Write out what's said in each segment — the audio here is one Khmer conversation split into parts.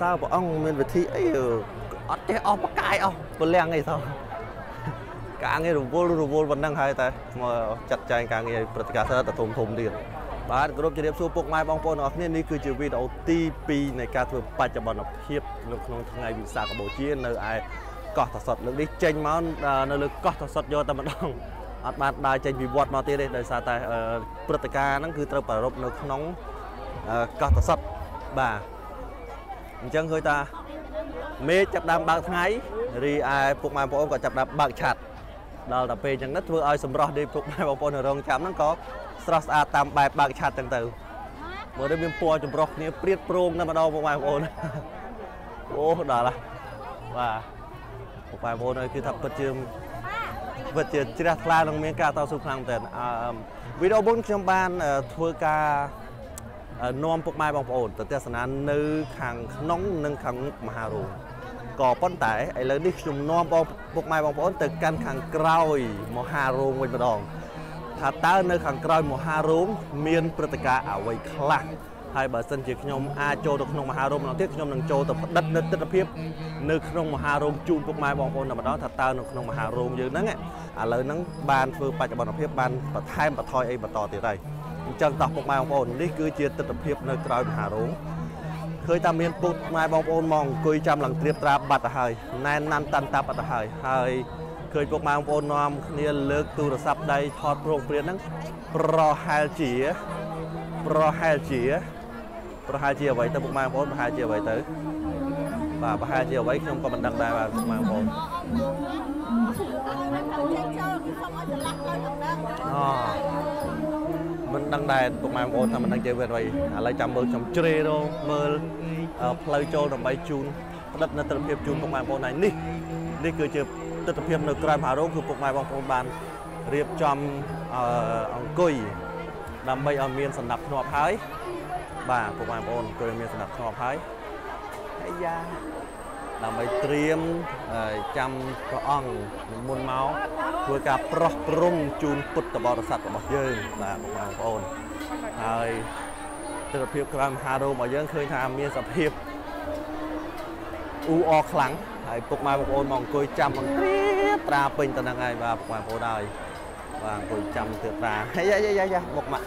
សើព្រះអង្គមានវិធីអីអត់ចេះអស់បកាយអស់ពលំអីសោះការងាររវល់រវល់ប៉ុណ្ណឹងហើយតែមកចាត់ចែងការងារព្រឹត្តិការណ៍ទៅធំធំទៀតបាទគ្រប់ជម្រាបសួរពុកម៉ែបងប្អូនទាំងអស់គ្នានេះគឺជាវីដេអូទី2នៃការធ្វើបច្ចុប្បន្នភាពនៅក្នុងថ្ងៃវិសាខបូជានៅឯកោះតសុតលើកនេះចេញមកនៅលើកោះតសុតយកតែម្ដងអត់បានដើរចេញពីវត្តមកទៀតទេដោយសារតែព្រឹត្តិការណ៍ហ្នឹងគឺត្រូវប្រារព្ធនៅក្នុងកោះតសុតបាទ អញ្ចឹងឃើញថាមេឃចាប់ដើមបើកថ្ងៃរីឯពុកម៉ែបងប្អូនក៏ចាប់ដើមបើកឆាត់ដល់តែពេលអញ្ចឹងទៅធ្វើឲ្យសម្រស់នៃពុកម៉ែបងប្អូននៅរោងចាំហ្នឹងក៏ស្រស់ស្អាតតាមបែបបើកឆាត់អញ្ចឹងទៅមើលទៅមានពណ៌ចម្រុះគ្នាព្រាតព្រងតែម្ដងពុកម៉ែបងប្អូនអូដល់ឡាបាទពុកម៉ែបងប្អូនគឺថាពិតជាពិតជាជ្រះថ្លានឹងមានការតស៊ូខ្លាំងមែនអឺវីដេអូមុនខ្ញុំបានធ្វើការ នាំពុកម៉ែបងប្អូនទៅទស្សនានៅខាងក្នុងនិងខាងមុខមហារោងក៏ប៉ុន្តែឥឡូវនេះខ្ញុំនាំបងពុកម៉ែបងប្អូនទៅកាន់ខាងក្រោយមហារោងវិញម្ដងថាតើនៅខាងក្រោយមហារោងមានព្រឹត្តិការណ៍អ្វីខ្លះហើយបើសិនជាខ្ញុំអាចចូលទៅក្នុងមហារោងម្ដងទៀតខ្ញុំនឹងចូលទៅផ្ដិតនៅទិដ្ឋភាពនៅក្នុងមហារោងជូនពុកម៉ែបងប្អូនតែម្ដងថាតើនៅក្នុងមហារោងយើងហ្នឹងឥឡូវហ្នឹងបានធ្វើបច្ចុប្បន្នភាពបានបន្ថែមបន្ថយអីបន្តទៀតហើយអញ្ចឹងតោះពុកម៉ែបងប្អូននេះគឺជាទស្សនវិជ្ជានៅក្រៅមហារោងឃើញតែមានពុកម៉ែបងប្អូនមកអង្គុយចាំឡើងត្រៀបត្រាបាត់ទៅហើយណែនណាន់តាន់តាប់បាត់ទៅហើយហើយឃើញពុកម៉ែបងប្អូននាំគ្នាលើកទូរស័ព្ទដៃថតប្រងព្រានហ្នឹងប្រហែលជាប្រហែលជាប្រហែលជាអ្វីទៅពុកម៉ែបងប្អូនប្រហែលជាអ្វីទៅបាទប្រហែលជាអ្វីខ្ញុំក៏មិនដឹងដែរបាទពុកម៉ែបងប្អូនអូ មិនដឹងដែរពុកម៉ែបងប្អូនថាមិនដឹងជាវាអ្វីឥឡូវចាំមើលខ្ញុំជ្រេរមើលផ្លូវចូលដើម្បីជូនផ្ដិតនៅទស្សនវិជ្ជាជូនពុកម៉ែបងប្អូនហើយនេះនេះគឺជាទស្សនវិជ្ជានៅក្រៅមហារោងគឺពុកម៉ែបងប្អូនបានរៀបចំអង្គុយដើម្បីឲ្យមានសំណាប់ធ្នាប់ហើយបាទពុកម៉ែបងប្អូនអង្គុយមានសំណាប់ធ្នាប់ហើយអាយ៉ា ដើម្បីត្រៀមចាំព្រះអង្គមុនមកធ្វើការប្រោះព្រំជូនពុទ្ធបរិស័ទរបស់យើងបាទបងប្អូនហើយទស្សនភាពក្រៅមហារោមរបស់យើងឃើញថាមានសភាពអ៊ូអខ្លាំងហើយពុកម៉ែបងប្អូនមកអង្គុយចាំបង្រៀបត្រាពេញទៅនឹងហើយបាទពុកម៉ែបងប្អូនហើយបាទអង្គុយចាំទិត្រាហេយ៉ាយ៉ាយ៉ាមុខម៉ាក់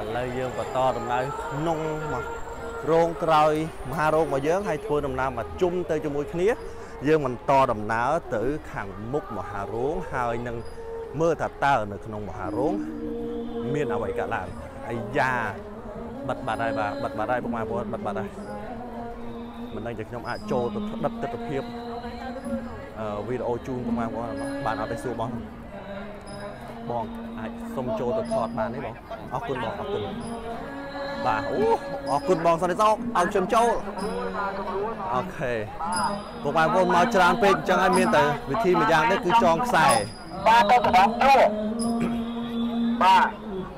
ឥឡូវយើងបន្តដំណើរក្នុងមក រោងក្រោយមហារោងរបស់យើងហើយធ្វើដំណើរមកជុំទៅជាមួយគ្នា យើងបន្តដំណើរទៅខាងមុខមហារោងហើយនឹងមើលថាតើនៅក្នុងមហារោងមានអ្វីកើតឡើងអាយ៉ាបិទបាត់ហើយបាទបិទបាត់ហើយពុកម៉ែបងប្អូនបិទបាត់ហើយមិនដឹងជាខ្ញុំអាចចូលទៅផ្ដិតទស្សនភាពអឺវីដេអូជូនពុកម៉ែបងប្អូនបានអត់ទេសួរបងបងអាចសុំចូលទៅថតបានទេបងអរគុណបងអរគុណ បាទអូអរគុណបងសន្តិសុខឲ្យខ្ញុំចូលអូខេពុកម៉ែបងប្អូនមកច្រើនពេកអញ្ចឹងហើយមានតែវិធីមួយយ៉ាងនេះគឺចងខ្សែបាទទៅសម្រាប់ទៅបាទ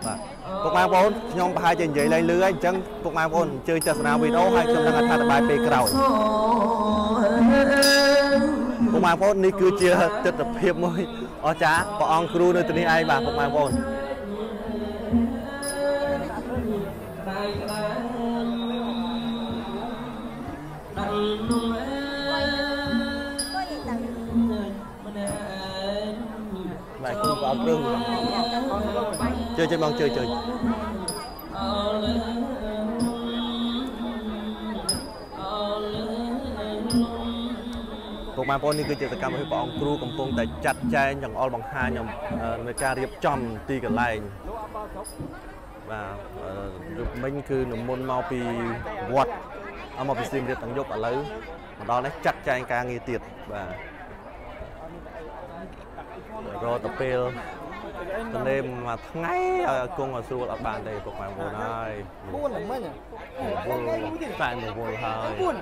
បាទពុកម៉ែបងប្អូនខ្ញុំប្រហែលជានិយាយឡើងលឺហើយអញ្ចឹងពុកម៉ែបងប្អូនអញ្ជើញទស្សនាវីដេអូហើយខ្ញុំនឹងអត្ថាធិប្បាយពេលក្រោយពុកម៉ែបងប្អូននេះគឺជាទស្សនវិជ្ជាមួយអស្ចារ្យព្រះអង្គគ្រូនៅទីនេះឯងបាទពុកម៉ែបងប្អូន ជើជើបងជើជើពុកម៉ែបងប្អូននេះគឺជាសកម្មភាពព្រះអង្គគ្រូកំពុងតែចាត់ចែងចង្អុលបង្ហាញនៅការរៀបចំទីកន្លែងបាទយប់មិញគឺនិមន្តមកពីវត្តមកពីសៀមរាបទាំងយប់ឥឡូវមកដល់នេះចាត់ចែងការងារទៀតបាទរកទៅពេល ទនេមួយថ្ងៃឲ្យគង់ឲ្យស្រួលអត់បានទេពុកម៉ែបងប្អូនហើយពួនមិញវល់តែរវល់ហើយពួន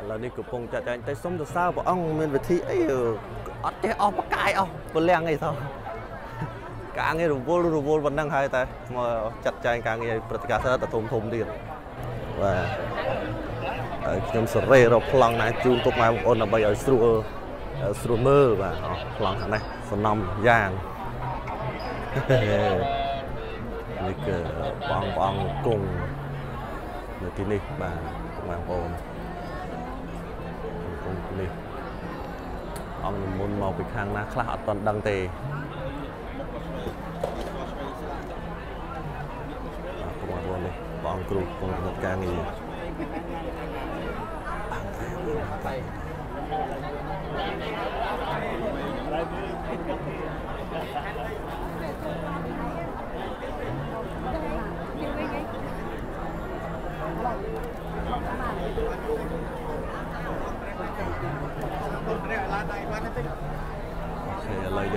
ឥឡូវនេះកំពុងចាត់ចែងតែសុំទៅសើព្រះអង្គមានវិធីអីអត់ចេះអស់បកាយអស់ពលំអីសោះការងាររវល់រវល់ប៉ុណ្ណឹងហើយតែមកចាត់ចែងការងារព្រឹត្តិការណ៍ទៅធំធំទៀតបាទ ខ្ញុំសរេរកប្លង់ណាជូនពុកម៉ែបងប្អូនដើម្បីឲ្យស្រួលស្រួលមើលបាទអស់ប្លង់ខាងនេះសំណំយ៉ាងនេះគឺបងប្អូនគង់នៅទីនេះបាទបងប្អូនគង់ទីនេះអង្គនិមន្តមកពីខាងណាខ្លះអត់ទាន់ដឹងទេបាទបងប្អូននេះបងគ្រូគង់កំណត់ការងារអូខេឥឡូវយើ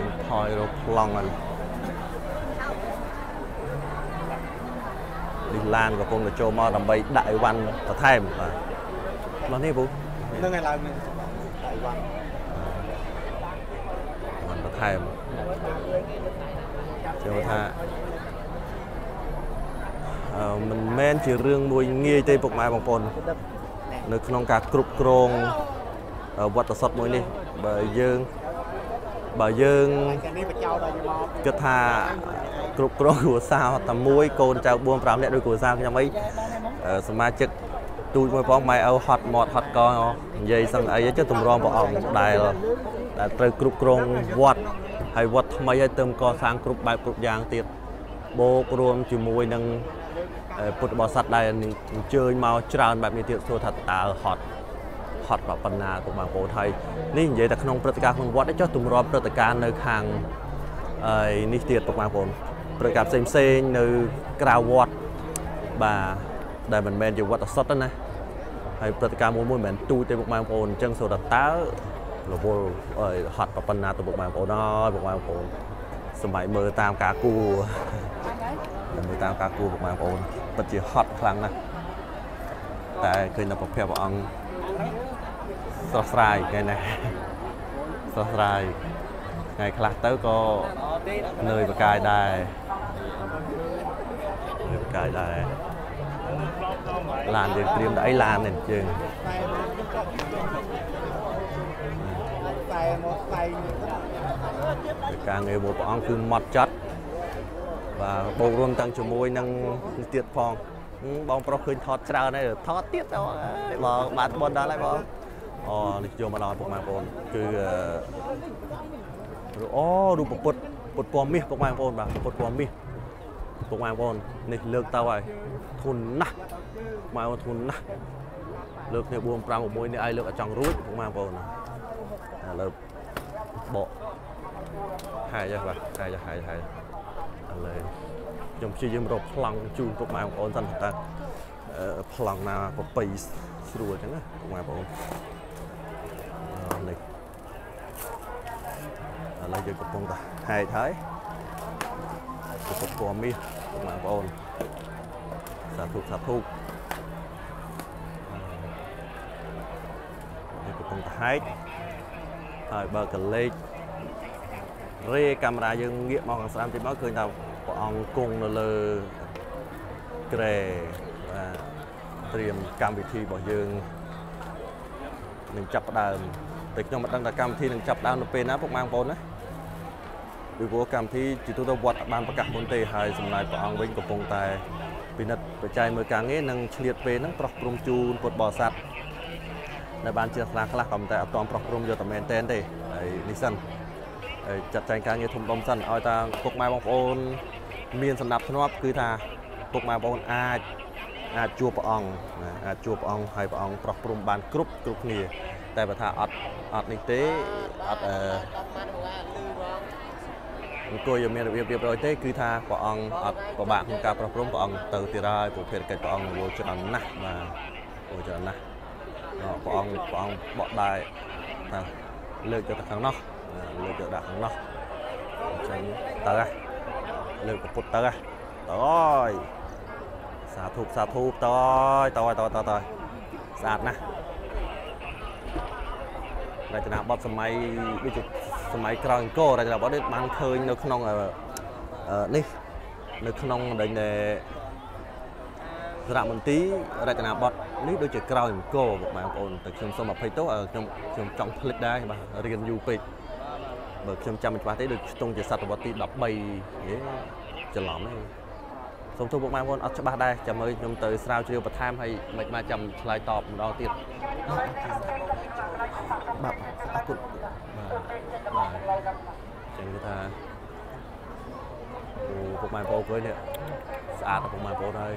ងថយរកប្លង់ហើយនេះឡានកំពុងតែចូលមកដើម្បីដាក់អីវ៉ាន់បន្ថែមបាទមកនេះពូ នឹងឯឡើងនឹងដៃវ៉ាន់វ៉ាន់បន្ថែមជឿថាអឺមិនមែនជារឿងមួយងាយទេពុកម៉ែបងប្អូនដឹកនៅក្នុងការគ្រប់គ្រងអឺវត្តសុទ្ធមួយនេះបើយើងបើយើងកានេះបចោដល់យកមកគិតថាគ្រប់គ្រងគ្រួសារតែមួយកូនចៅ4 5នាក់ដូចគ្រួសារខ្ញុំអីអឺសមាជិក ទូចមួយផងម៉ែឪហត់មាត់ហត់កនិយាយសឹងអីចុះទម្រាំព្រះអង្គដែលដែលត្រូវគ្រប់គ្រងវត្តហើយវត្តថ្មីហើយទៅកសាងគ្រប់បែបគ្រប់យ៉ាងទៀតបូករួមជាមួយនឹងអឺពុទ្ធបរិស័ទដែលអញ្ជើញមកច្រើនបែបនេះទៀតសួរថាតើហត់ហត់ប្រប៉ុណ្ណាទៅបងប្អូនហើយនេះនិយាយតែក្នុងព្រឹត្តិការណ៍ក្នុងវត្តទេចុះទម្រាំព្រឹត្តិការណ៍នៅខាងហើយនេះទៀតពុកម៉ែបងប្អូនព្រឹត្តិការណ៍ផ្សេងផ្សេងៗនៅក្រៅវត្តបាទ ដែលមិនមែនជាវត្តសុទ្ធទេណាហើយព្រឹត្តិការណ៍មួយមួយមិនមែនទូចទេពុកម៉ែបងប្អូនអញ្ចឹងសូត្រតើរវល់អើយហត់ប៉ុណ្ណាទៅពុកម៉ែបងប្អូនអើយពុកម៉ែបងប្អូនសម័យមើលតាមការគួរមើលតាមការគួរពុកម៉ែបងប្អូនពិតជាហត់ខ្លាំងណាស់តែឃើញតែប្រភពព្រះអង្គស្រស់ស្រាយថ្ងៃនេះស្រស់ស្រាយថ្ងៃខ្លះទៅក៏នឿយប្រកាយដែរនឿយប្រកាយដែរ ឡានយើងត្រៀមតែអីឡាននេះយើងតែមកស្ដែងការងារមួយព្រះអង្គគឺម៉ត់ចត់បាទបូករួមទាំងជាមួយនឹងទៀតផងហឹមបងប្រុសឃើញថតច្រើនហើយថតទៀតអូយបងបានបនដល់ហើយបងអូនេះយកមកដល់ពុកម៉ែបងប្អូនគឺអឺអូរូបពុទ្ធពុទ្ធពណ៌មាសពុកម៉ែបងប្អូនបាទពុទ្ធពណ៌មាស ពុកម៉ែបងប្អូននេះលើកទៅហើយធន់ណាស់ម៉ែបងធន់ណាស់លើកគ្នា4 5 6នេះឯងលើកឲ្យចង់រួចពុកម៉ែបងប្អូនណាឥឡូវបកហើយចាបាទហើយចាហើយហើយឥឡូវខ្ញុំព្យាយាមរកប្លង់ជូនពុកម៉ែបងប្អូនសិនតើអឺប្លង់ណាប្របីស្រួលអញ្ចឹងណាពុកម៉ែបងប្អូនអឺនេះឥឡូវយើងកំពុងតែហែកហើយពុកពណ៌មាសពុកម៉ែ បងប្អូនសាធុសាធុនេះកំពុងតែហែកហើយបើកលេចរេកាមេរ៉ាយើងងាកមកខាងស្ដាំតិចមកឃើញថាព្រះអង្គគង់នៅលើក្រែបាទត្រៀមកម្មវិធីរបស់យើងនឹងចាប់ផ្ដើមតែខ្ញុំមិនដឹងថាកម្មវិធីនឹងចាប់ផ្ដើមនៅពេលណាពុកម៉ែបងប្អូនណា ពីព្រោះកម្មវិធីជាទូទៅវត្តអត់បានប្រកាសមុនទេហើយសម្ដេចព្រះអង្គវិញកំពុងតែពិនិត្យបច្ច័យមើលការងារនិងឆ្លៀតពេលហ្នឹងប្រោះព្រំជូនពុទ្ធបរិស័ទដែលបានជាស្លាខ្លះក៏មិនតែអត់ទាន់ប្រោះព្រំយកតែមែនតែនទេហើយនេះសិនហើយចាត់ចែងការងារធំដុំសិនឲ្យតាពុកម៉ែបងប្អូន មានសម្ដាប់ធ្នាប់គឺថាពុកម៉ែបងប្អូនអាចអាចជួបព្រះអង្គណាអាចជួបព្រះអង្គហើយព្រះអង្គប្រោះព្រំបានគ្រប់គ្រប់គ្នា តែបើថាអត់អត់នេះទេអត់អឺ អង្គុយឲ្យមានរបៀបរៀបរយទេគឺថាព្រះអង្គអត់ពិបាកក្នុងការប្រោះព្រំព្រះអង្គទៅទីហើយប្រភេទកិច្ចព្រះអង្គរវល់ច្រើនណាស់បាទរវល់ច្រើនណាស់អឺព្រះអង្គព្រះអង្គបកដែរថាលើកទៅខាងនោះលើកទៅដាក់ខាងនោះអញ្ចឹងទៅហ่ะលើកប្រពុតទៅហ่ะទៅអើយសាធុសាធុទៅអើយទៅអើយទៅទៅទៅស្អាតណាស់រចនាបថសម័យដូចជា សម័យក្រោយអង្គររចនាបថនេះបានឃើញនៅក្នុងអឺអឺនេះនៅក្នុងដែលសារៈមន្ទីររចនាបថនេះដូចជាក្រោយអង្គរបងប្អូនតែខ្ញុំសូមអភ័យទោសអឺខ្ញុំខ្ញុំចង់ភ្លេចដែរបាទរៀនយូរពេកបើខ្ញុំចាំមិនច្បាស់ទេដូចខ្ទង់ជាសតវត្សទី13ហេច្រឡំហ្នឹងសូមទោសពុកម៉ែបងប្អូនអត់ច្បាស់ដែរចាំមើលខ្ញុំទៅស្រាវជ្រាវបន្ថែមហើយមិនមកចាំឆ្លើយតបម្ដងទៀតបាទអរគុណបាទបាទ ចឹងគឺថាអូពុកម៉ែបងប្អូនឃើញនេះស្អាតដល់ពុកម៉ែបងប្អូនហើយ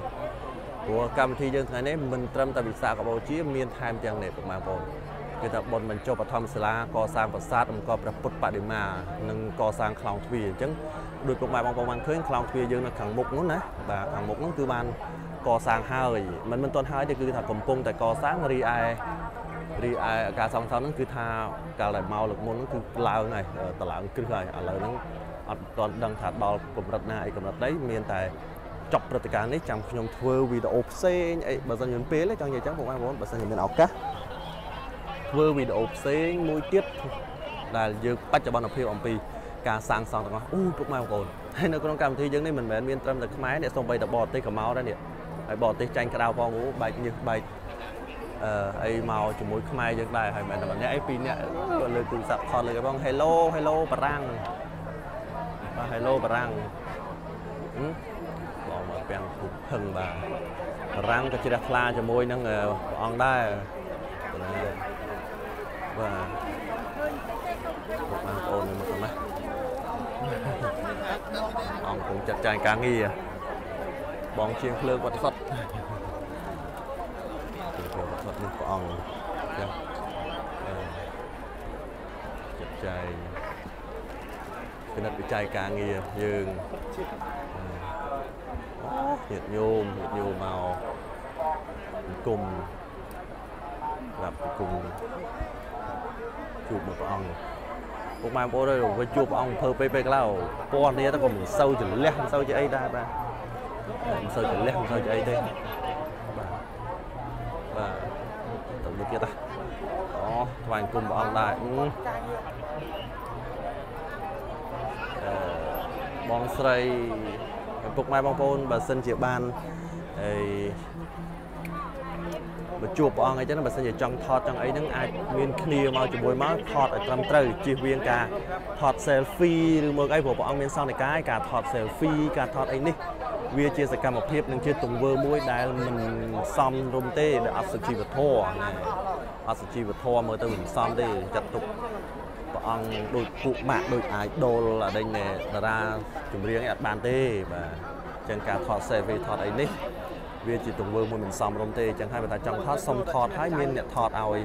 ព្រោះកម្មវិធីយើងថ្ងៃនេះមិនត្រឹមតែវិសាកបោជាមានថែមទាំងនេះពុកម៉ែបងប្អូនគឺថាបុណ្យបញ្ចុះបឋមសាលាកសាងប្រាសាទអង្គព្រះពុទ្ធបដិមានិងកសាងខ្លោងទ្វារអញ្ចឹងដោយពុកម៉ែបងប្អូនបានឃើញខ្លោងទ្វារយើងនៅខាងមុខនោះណាបាទខាងមុខនោះគឺបានកសាងហើយមិនមិនទាន់ហើយទេគឺថាកំពុងតែកសាងរីឯ រីឯការសង់សង់ហ្នឹងគឺថាកាលដែលមកលើកមុនហ្នឹងគឺឡើងហើយតឡើងគ្រឹះហើយឥឡូវហ្នឹងអត់ទាន់ដឹងថាដល់កម្រិតណាអីកម្រិតដីមានតែចប់ព្រឹត្តិការណ៍នេះចាំខ្ញុំធ្វើវីដេអូផ្សេងអីបើសិនមានពេលទេចង់និយាយចឹងបងប្អូនបើសិនជាមានឱកាសធ្វើវីដេអូផ្សេងមួយទៀតដែលយើងបច្ចុប្បន្នភាពអំពីការសាងសង់ទាំងអស់អូពុកម៉ែបងប្អូនហើយនៅក្នុងកម្មវិធីយើងនេះមិនមែនមានត្រឹមតែខ្មែរអ្នកសូម្បីតែបរទេសក៏មកដែរនេះហើយបរទេសចាញ់ក្តៅផងអូបែកញើសបែក អឺអីមកជាមួយខ្មែរយើងដែរហើយមិនតែម្នាក់អីពីរនាក់គាត់លើទូរស័ព្ទថតលើគេបង Hello Hello បារាំងបាទ Hello បារាំងហឹមបងមកពាំងពុកហឹងបាទបារាំងក៏ជ្រះថ្លាជាមួយនឹងព្រះអង្គដែរបាទបាទបងប្អូនមកទៅណាអង្គគង់ចាត់ចែងការងារបងជាងភ្លើងវត្តសុទ្ធជា ងភ្លើងវត្តសុទ្ធនេះព្រះអង្គចាចាត់ចែងគណិតវិច័យការងារយើងញាតិញោមញាតិញោមមកអង្គមប្រាប់អង្គមជួបមកព្រះអង្គពុកម៉ែបងប្អូនអើយវិញជួបព្រះអង្គអំភើពេលពេលកន្លៅពណ៌នេះទៅក៏មិនសូវចលះមិនសូវជាអីដែរបាទមិនសូវចលះមិនសូវជាអីទេបាទបាទ ទៅមួយទៀតហ៎អូថ្វាយគុំព្រះអង្គដែរអឺបងស្រីពុកម៉ែបងប្អូនបើសិនជាបានអីបើជួបព្រះអង្គអីចឹងបើសិនជាចង់ថតចង់អីហ្នឹងអាចមានគ្នាមកជាមួយមកថតឲ្យត្រឹមត្រូវជៀសវាងការថត selfie ឬមកអីព្រោះព្រះអង្គមានសន្និកាយការថត selfie ការថតអីនេះ វាជាសកម្មភាពនិងជាទង្វើមួយដែលមិនសមរម្យទេដែលអត់សុជីវធម៌ណាអត់សុជីវធម៌មើលទៅមិនសមទេចាត់ទុកព្រះអង្គដូចពួកម៉ាក់ដូចអាយដូលអដេញតារាចម្រៀងអីអត់បានទេបាទអញ្ចឹងការថត selfie ថតអីនេះវាជាទង្វើមួយមិនសមរម្យទេអញ្ចឹងហើយបើថាចង់ថតសុំថតហើយមានអ្នកថតឲ្យ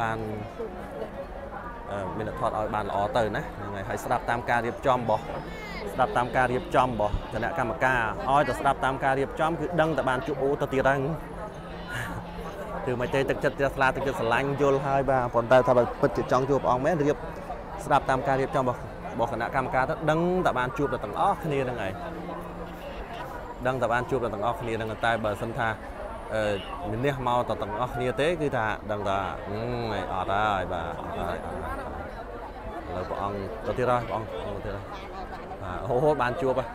បានអឺមានអ្នកថតឲ្យបានល្អទៅណាហ្នឹងហើយហើយស្ដាប់តាមការរៀបចំរបស់ ស្ដាប់តាមការរៀបចំរបស់គណៈកម្មការឲ្យតែស្ដាប់តាមការរៀបចំគឺដឹងតែបានជួបអូទៅទៀតហើយគឺមិនទេទឹកចិត្តជ្រះថ្លាទឹកចិត្តស្រឡាញ់យល់ហើយបាទប៉ុន្តែថាបើពិតជាចង់ជួបព្រះអង្គមែនរៀបស្ដាប់តាមការរៀបចំរបស់របស់គណៈកម្មការទៅដឹងតែបានជួបតែទាំងអស់គ្នាហ្នឹងហើយដឹងតែបានជួបតែទាំងអស់គ្នាហ្នឹងតែបើសិនថាអឺមាននេះមកតទាំងអស់គ្នាទេគឺថាដឹងថាអត់ហើយបាទអត់ហើយឥឡូវព្រះអង្គទៅទៀតហើយព្រះអង្គទៅទៀតហើយ បាទអូហូបានជួបហើយ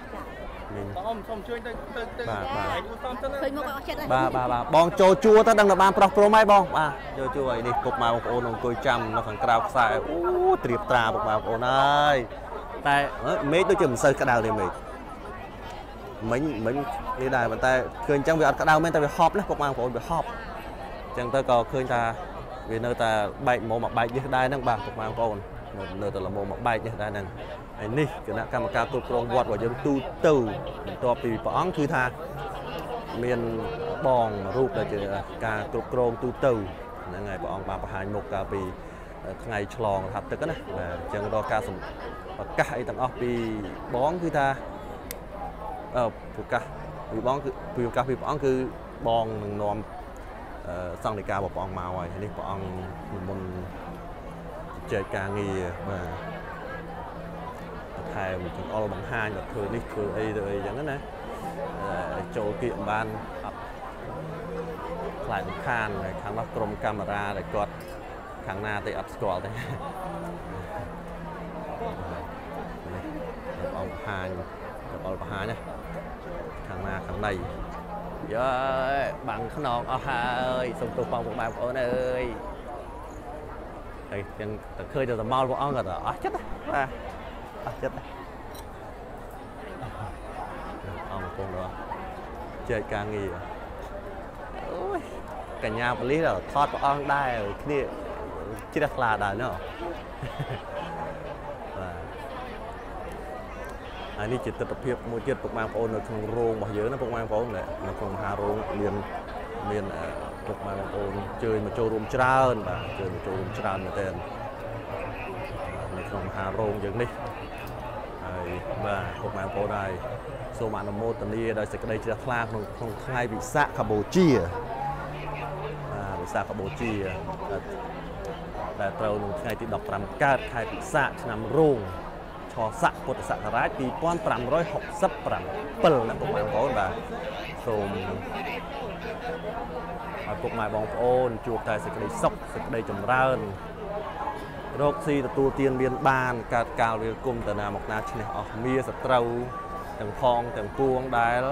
មីងបងអ៊ំសូមជួយទៅទៅទៅបាទបាទឯគូសំទៅឃើញមុខអស់ចិត្តហើយបាទបាទបាទបងចូលជួទៅដឹងតែបានប្រោះព្រំហើយបងបាទចូលជួហើយនេះពុកម៉ែបងប្អូនអង្គុយចាំនៅខាងក្រៅខ្សែអូត្រៀបត្រាពុកម៉ែបងប្អូនហើយតែអឺមេឃដូចជាមិនសូវក្តៅទេមេឃមិញមិញនេះដែរប៉ុន្តែឃើញអញ្ចឹងវាអត់ក្តៅមែនតែវាហប់ណាពុកម៉ែបងប្អូនវាហប់អញ្ចឹងទៅក៏ឃើញថាវានៅតែបែកមកមកបែកយឹសដែរហ្នឹងបាទពុកម៉ែបងប្អូននៅនៅតែល្មមមកបែកយឹសដែរហ្នឹង ហើយនេះគណៈកម្មការគ្រប់គ្រងវត្តរបស់យើងទូទៅបន្ទាប់ពីព្រះអង្គគឺថាមានបងមួយរូបដែលជាការគ្រប់គ្រងទូទៅហ្នឹងហើយព្រះអង្គបានបង្ហាញមុខកាលពីថ្ងៃឆ្លងថាប់ទឹកណាបាទអញ្ចឹងរកការសម្ប្រកាសអីទាំងអស់ពីបងគឺថាអឺប្រកាសពីបងគឺពីប្រកាសពីព្រះអង្គគឺបងនឹងនាំអឺសង្ឃនិការបស់ព្រះអង្គមកហើយនេះព្រះអង្គនិមន្តចែកការងារបាទបន្ថែមចង្អុលបង្ហាញថាធ្វើនេះធ្វើអីទៅអីចឹងណាអឺចូលគៀកមិនបានអត់ខ្លាចរំខានហើយខាងនោះក្រុមកាមេរ៉ាដែលគាត់ខាងណាទេអត់ស្គាល់ទេនេះបងបង្ហាញបងបង្ហាញណាខាងណាខាងណីយើបាំងខ្នងអស់ហើយសូមទោសបងប្អូនបងប្អូនអើយហើយទាំងតែឃើញតែមកព្រះអង្គក៏ថាអស់ចិត្តបាទ អស់ចិត្តអង្គកំពុងដល់ចែកការងារអូយកញ្ញាប៉ូលីសដល់ថតព្រះអង្គដែរគ្នាជ្រះថ្លាដែរណោះបាទហើយនេះជាទស្សនភាពមួយទៀតពុកម៉ែបងប្អូននៅក្នុងរោងរបស់យើងណាពុកម៉ែបងប្អូននៅក្នុងមហារោងមានមានពុកម៉ែបងប្អូនជើញមកចូលរួមច្រើនបាទជើញមកចូលរួមច្រើនមែនទែននៅក្នុងមហារោងយើងនេះហើយ បាទពុកម៉ែបងប្អូនហើយសូមអនុមោទនាដោយសេចក្តីជ្រះថ្លាក្នុងក្នុងថ្ងៃវិសាខបូជាបាទវិសាខបូជាដែលត្រូវនៅថ្ងៃទី15កើតខែពិសាខឆ្នាំរោងឆស័កពុទ្ធសករាជ2567ណាពុកម៉ែបងប្អូនបាទសូមឲ្យពុកម៉ែបងប្អូនជួបតែសេចក្តីសុខសេចក្តីចម្រើន រកស៊ីទទួលទានមានបានកើតកាលវាគុំតាណាមកណាឈ្នះអស់មាសត្រូវទាំងផងទាំងពួងដែល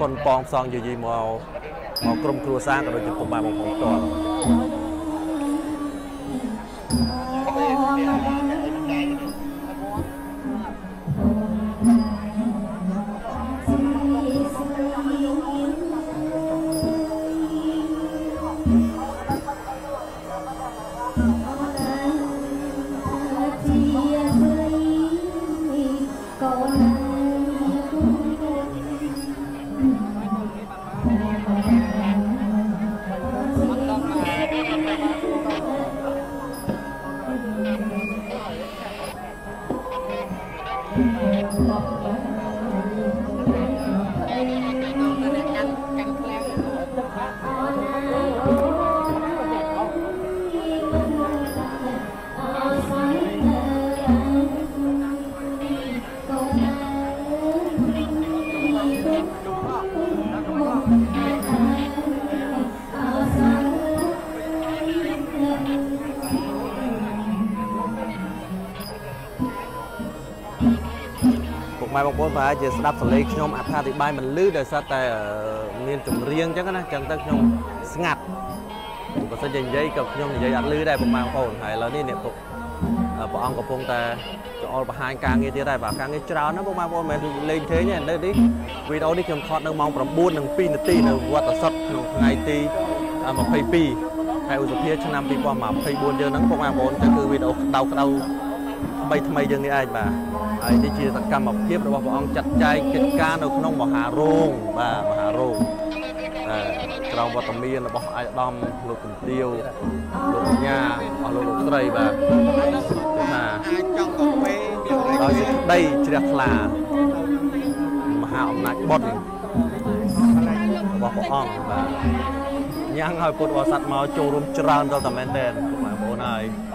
ប៉ុនប៉ងផ្សងយាយីមកមកក្រុមគ្រួសារក៏ដូចជាពុកម៉ែបងប្អូនផ្ទាល់ ម៉ែបងប្អូនប្រហែលជាស្ដាប់សលេងខ្ញុំអត្ថាធិប្បាយមិនលឺដោយសារតែមានចម្រៀងអញ្ចឹងណាអញ្ចឹងទៅខ្ញុំស្ងាត់បើសិនជានិយាយក៏ខ្ញុំនិយាយអត់លឺដែរពុកម៉ែបងប្អូនហើយឥឡូវនេះអ្នកពុកព្រះអង្គកំពុងតែចោលបង្ហាញការងារទៀតដែរបាទការងារច្រើនណាស់ពុកម៉ែបងប្អូនមិនមែនលេងទេនៅនេះវីដេអូនេះខ្ញុំថតនៅម៉ោង9:02នាទីនៅវត្តសុទ្ធក្នុងថ្ងៃទី22ខែឧសភាឆ្នាំ2024យើងហ្នឹងពុកម៉ែបងប្អូនទៅគឺវីដេអូក្តៅក្តៅ ថ្មីថ្មីយើងនេះឯងបាទហើយនេះជាសកម្មភាពរបស់ព្រះអង្គចាត់ចែងកិច្ចការនៅក្នុងមហារោងបាទមហារោងក្រមវត្តមានរបស់អាយដាមលោកជំទាវលោកកញ្ញាអស់លោកលោកស្រីបាទគឺថាអាចចង់ទៅពេលមានដោយសេចក្តីជ្រះថ្លាមហាអំណាចបុណ្យរបស់ព្រះអង្គបាទញ៉ាំងឲ្យពុទ្ធបរិស័ទមកចូលរួមច្រើនដល់តែមែនតើបងប្អូនហើយបាទណា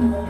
ស់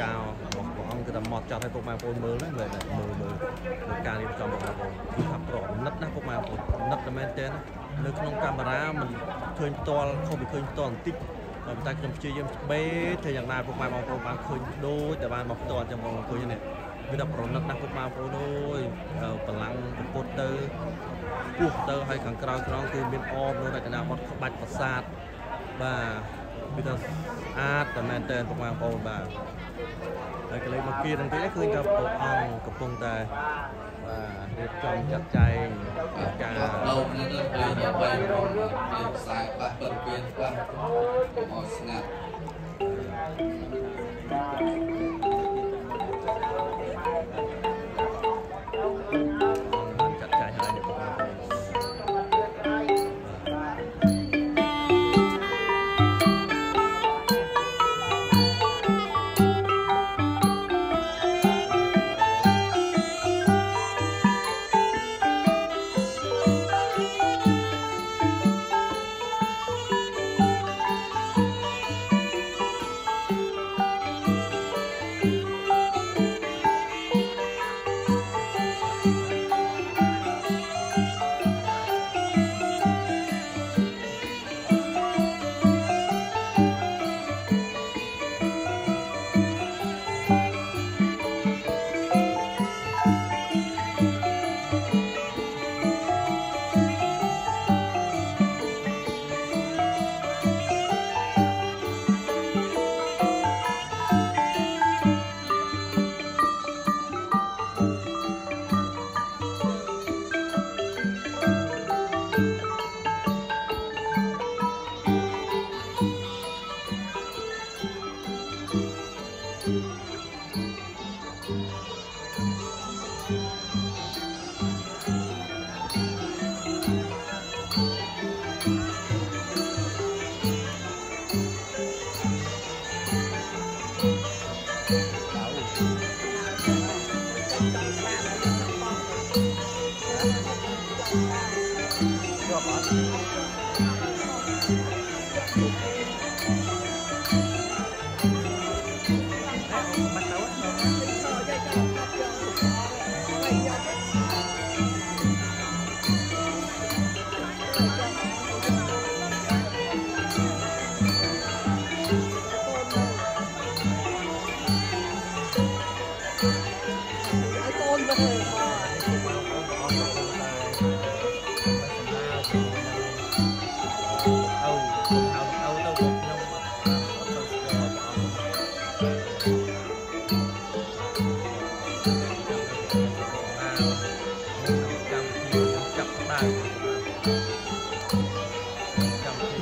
កកិច្ចការរបស់ព្រះអង្គគឺតែមកចាត់ឲ្យពុកម៉ែបងប្អូនមើលហ្នឹងមើលមើលមើលមើលការរៀបចំរបស់បងប្អូនគឺថាប្រណិតណាពុកម៉ែបងប្អូនណិតតែមែនទែនណានៅក្នុងកាមេរ៉ាมันឃើញផ្ទាល់ខុសពីឃើញផ្ទាល់បន្តិចប៉ុន្តែខ្ញុំព្យាយាមស្បេធ្វើយ៉ាងណាពុកម៉ែបងប្អូនបានឃើញដូចតែបានមកផ្ទាល់ចឹងបងអង្គុយនេះគឺថាប្រណិតណាស់ពុកម៉ែបងប្អូនអើយកម្លាំងពុទ្ធទៅពោះទៅហើយខាងក្រោយក្រងគឺមានអមនៅរចនាបថក្បាច់ប្រាសាទបាទគឺថាស្អាតតែមែនតើពុកម៉ែបងប្អូនបាទ ហើយកន្លែងមកគៀនហ្នឹងទៀតឃើញថាព្រះអង្គកំពុងតែបាទរៀបចំចាត់ចែងការដោមនេះទៅពេលដើម្បីមានខ្សែខ្លះពិតពេលខ្លះមកស្ងាត់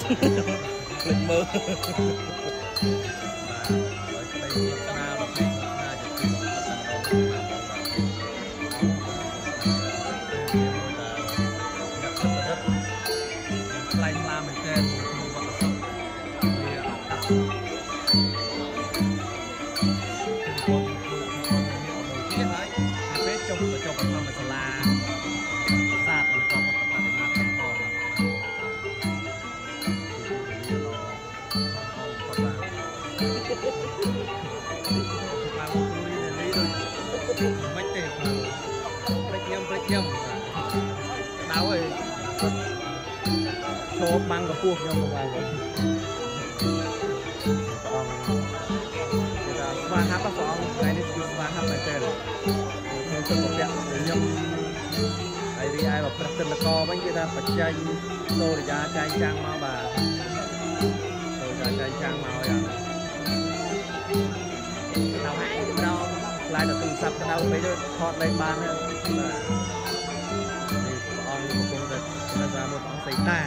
កម្ខ្លាយទៅទូរស័ព្ទទៅដល់ពេលទៅថតលេខបានហ្នឹងបាទនេះព្រះអង្គកំពុងតែនៅតាមមួយព្រះអង្គសីតា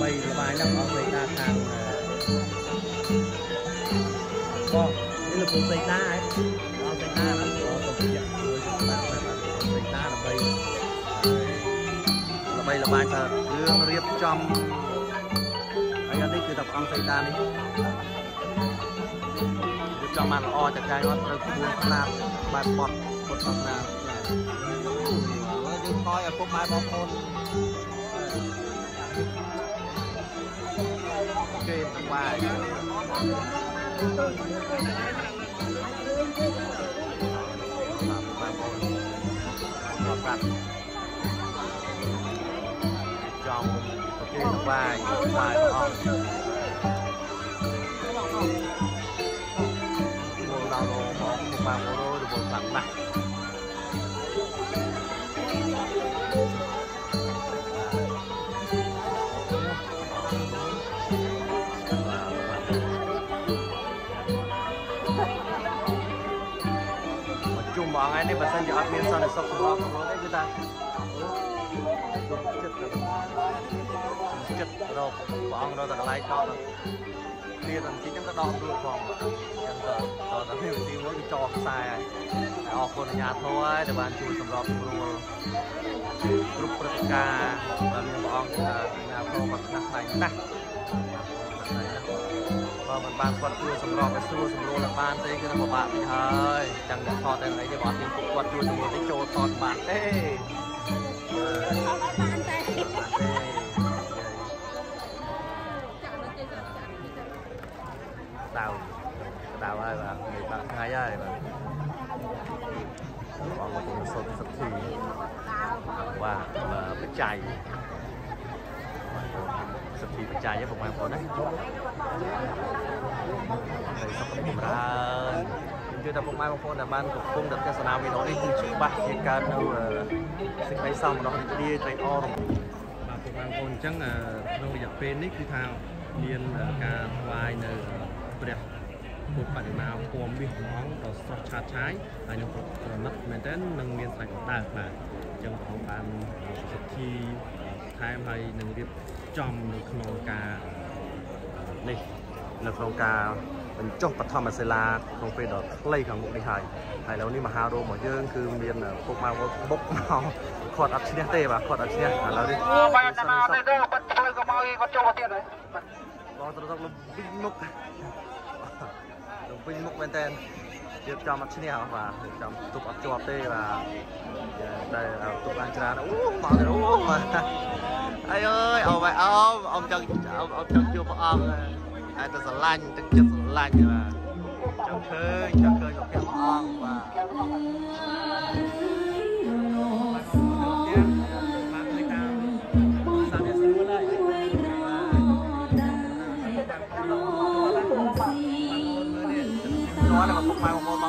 បីល្បាយឡើងព្រះអង្គសីតាខាងបងនេះលោកគ្រូសីតាហ៎ព្រះអង្គសីតាហ្នឹងក៏កំពុងជួយបាទបាទព្រះអង្គសីតាដើម្បីដើម្បីល្បាយថារឿងរៀបចំហើយនេះគឺតែព្រះអង្គសីតានេះរៀប ចំបានល្អចាកាយគាត់ត្រូវក្បួនខ្នាតបែបបត់ពុទ្ធសាសនាយើងខ້ອຍឲ្យពុកម៉ែបងប្អូនគេទាំងបាយបងប្អូនមកកាត់ចំគេទាំងបាយបាយអស់ bọn anh đi mà sân cho admin sao để sọc sọc sọc đấy người ta ចិត្តរកព្រះអង្គរកតែកន្លែងតទៀតអញ្ចឹងក៏ដកខ្លួនផងអញ្ចឹងទៅតតែវិធីមួយគឺចោខ្សែហើយអរគុណអាជ្ញាធរហើយដែលបានជួយសម្របសម្រួលគ្រប់ព្រឹត្តិការណ៍ដែលមានព្រះអង្គថាអាជ្ញាធរមកខ្លះខ្លាំងណាស់ បើមិនបានគាត់ជួយសម្របឲ្យស្រួលសម្រួលឲ្យបានទេគឺពិបាកទៅហើយចាំតែថតតែអីទេបើអត់មានពួកគាត់ជួយសម្រួលទេចូលថតបានទេបានតែ đau đau ai bạn người bạn ngay ai bạn còn một con số sắp thì và là cái chai sắp thì cái chai với một màn phone đấy đây sắp cũng ra គឺតែពុកម៉ែបងប្អូនដែលបានកំពុងតែទស្សនាវីដេអូនេះគឺច្បាស់ជាកើតនៅសេចក្តីសោមនស្សរីករាយត្រេកអរបាទពុកម៉ែបងប្អូនអញ្ចឹងក្នុងរយៈពេលនេះគឺថាមានការថ្វាយនៅព្រះពុទ្ធបដិមាពណ៌មាសព្រះអង្គដ៏ស្រស់ឆាតឆាយហើយនឹងប្រណិតមែនទែននឹងមានស្រេចដៅបាទអញ្ចឹងព្រះអង្គបានសិទ្ធិ ថែមហើយនឹងរៀបចំនៅក្នុងការនេះនៅក្នុងការបញ្ចុះបឋមសិលាក្នុងពេលដ៏ខ្លីខាងមុខនេះហើយហើយឥឡូវនេះមហារោមរបស់យើងគឺមានពុកម៉ែបុកមកគាត់អត់ឈ្នះទេបាទគាត់អត់ឈ្នះឥឡូវនេះបែរតាណាទៅទៅបាត់ផ្លូវក៏មកគាត់ចូលមកទៀតហើយបងត្រង់លំពីមុខលំពីមុខមែនតើរៀ បចំអត់ឈ្នះបាទរៀបចំទប់អត់ជាប់ទេបាទតែទប់បានច្រើនអូមកទៅអូមកអើយអើយអោបែអោអមចង់អមចង់ជួបព្រះអង្គតែទៅស្រឡាញ់ទឹកចិត្តស្រឡាញ់បាទចង់ឃើញចង់ឃើញរបស់ព្រះអង្គបាទ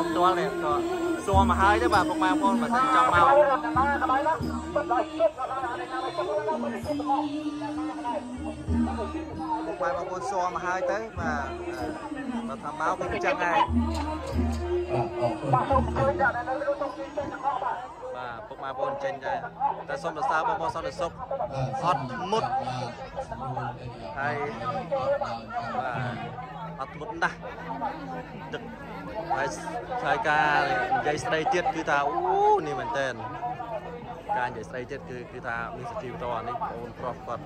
ម៉ែបងប្អូនមកផ្ទាល់នេះក៏សួរមកហើយទេបាទពុកម៉ែបងប្អូនបើសិនចង់មកពុកម៉ែបងប្អូនសួរមកហើយទៅបាទបើថាមកវិញអញ្ចឹងហើយបាទពុកម៉ែបងប្អូនចេញដែរតែសូមសរសើរបងប្អូនសន្តិសុខអត់ធ្មត់ហើយបាទអត់ធ្មត់ណាស់ទឹក ហើយហើយការនិយាយស្ដីទៀតគឺថាអូនេះមែនតើការនិយាយស្ដីទៀតគឺគឺថាមានសិទ្ធិបន្តអានេះបងប្រុសគាត់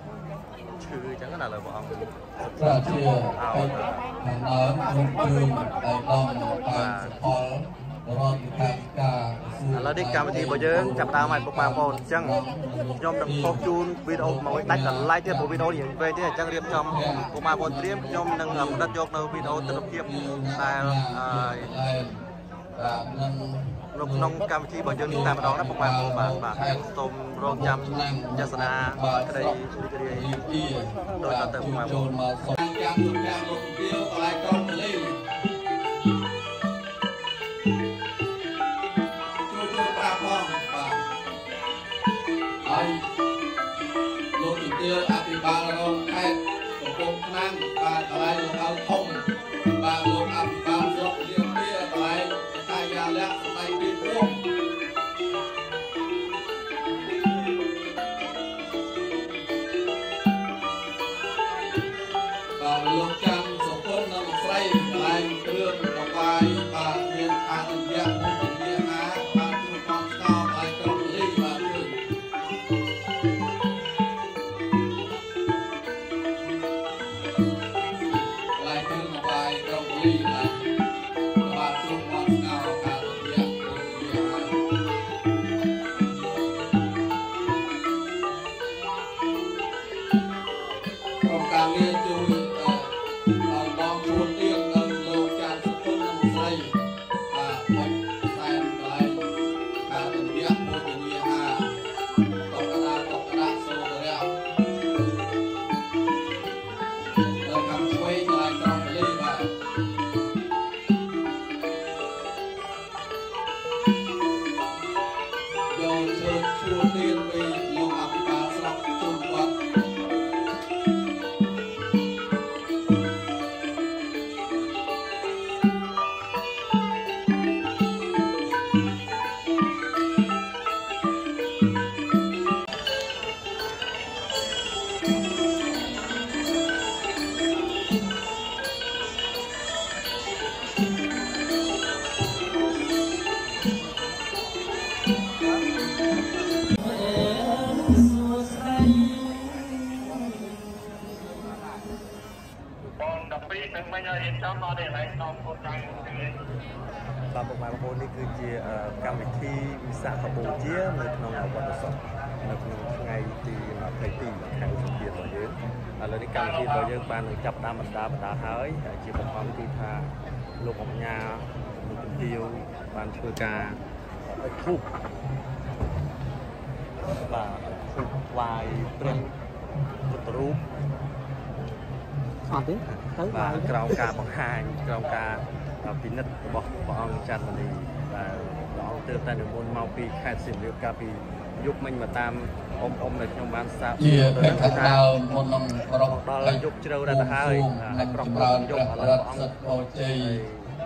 ឈឺអញ្ចឹងណាលើព្រះអង្គប្រជាពេជ្រខាងដើមរួមជួយដៃឡងតាមសផល រដ្ឋវិភាគការឥឡូវនេះកម្មវិធីរបស់យើងចាប់ដើមហើយពុកម៉ែបងប្អូនអញ្ចឹងខ្ញុំនឹងផុសជូនវីដេអូមួយដាច់កន្លែងទៀតព្រោះវីដេអូនេះពេលទៀតអញ្ចឹងរៀបចំពុកម៉ែបងប្អូនត្រៀមខ្ញុំនឹងផ្តិតយកនៅវីដេអូទស្សនភាពដែលអឺបាទនឹងនៅក្នុងកម្មវិធីរបស់យើងនេះតែម្ដងណាពុកម៉ែបងប្អូនបាទបាទសូមរងចាំទស្សនាក្តីរីករាយទីដោយតទៅពុកម៉ែបងប្ជូអូននមកសូមចាំទូចាំលោកទាវកន្លែងក្រុងពលី បស់យើងបាននឹងចាប់ផ្ដើមបណ្ដាបណ្ដាហើយហើយជាបង្ខំគឺថាលោកអញ្ញាលោកជំទាវបានធ្វើការបិទធូបបាទធូបថ្វាយព្រះពុទ្ធរូបអត់ទេទៅបាបាយទក្រោមការបង្ហាញក្រោមការ ពិនិត្យរបស់ព្រះអង្គច័ន្ទមនីដែលព្រះអង្គទើបតែនិមន្តមកពីខេត្តសៀមរាបកាលពីយប់មិញមកតាមអ៊ំអ៊ំនៅខ្ញុំបានសាបជាទៅបេក្ខថាដើមមុននឹងប្រកដល់យប់ជ្រៅដែរទៅហើយហើយប្រកបចម្រើនយព្រះប់ឥឡូវរព្រះតអង្គសិទ្ធិអូជ័យ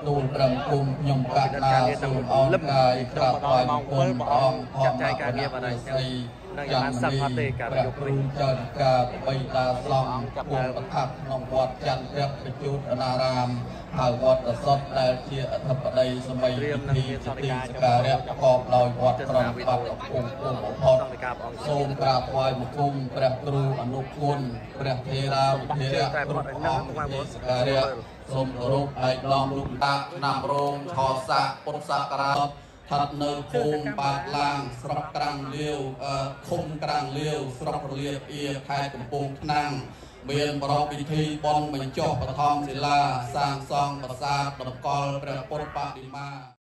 ទូលត្រឹមគុំខ្ញុំកណ្ណាសូមអរកាយក្រាបថ្វាយបង្គំព្រះអង្គចាត់ចែងការងារបានហើយចឹងនឹងយ៉ាងបានសឹកអត់ទេការយប់វិញចរកាបិតាស្លំគង់ប្រថាប់ក្នុងវត្តច័ន្ទព្រះបជូតអនារាម ហៅវត្តសុទ្ធដែលជាអធិបតីសម័យពិធីទីសក្ការៈប្រកបដោយវត្តត្រង់បាត់កំពុងពុំបំផុតសង្ឃិការព្រះអង្គសូមក្រាបថ្វាយបង្គំព្រះគ្រូអនុគុណព្រះធេរាវិធេរៈគ្រប់អង្គទេសការៈសូមគោរពឯកឧត្តមលោកតាឆ្នាំរោងឆស័កពុទ្ធសករាជស្ថិតនៅភូមិបាតឡាងស្រុកក្រាំងលាវអឺឃុំក្រាំងលាវស្រុករលៀបអៀខេត្តកំពង់ឆ្នាំង មានប្រពៃពិធីបន់បញ្ចុះបឋមសិលាសាងសង់ប្រាសាទតម្កល់ព្រះពុទ្ធបដិមា